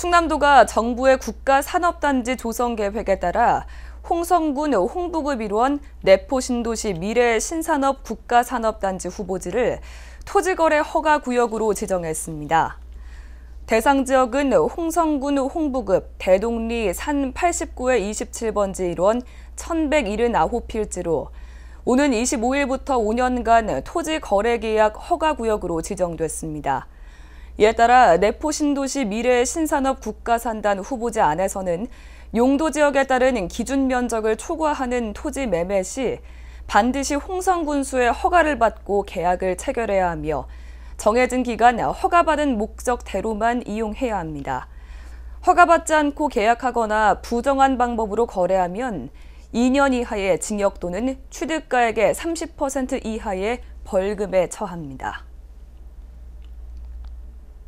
충남도가 정부의 국가 산업단지 조성 계획에 따라 홍성군 홍부급 일원 내포 신도시 미래 신산업 국가 산업단지 후보지를 토지거래 허가 구역으로 지정했습니다. 대상 지역은 홍성군 홍부급 대동리 산 89의 27번지 일원 1179필지로 오는 25일부터 5년간 토지 거래 계약 허가 구역으로 지정됐습니다. 이에 따라 내포 신도시 미래 신산업 국가산단 후보지 안에서는 용도 지역에 따른 기준 면적을 초과하는 토지 매매 시 반드시 홍성군수의 허가를 받고 계약을 체결해야 하며 정해진 기간 허가받은 목적대로만 이용해야 합니다. 허가받지 않고 계약하거나 부정한 방법으로 거래하면 2년 이하의 징역 또는 취득가액의 30% 이하의 벌금에 처합니다.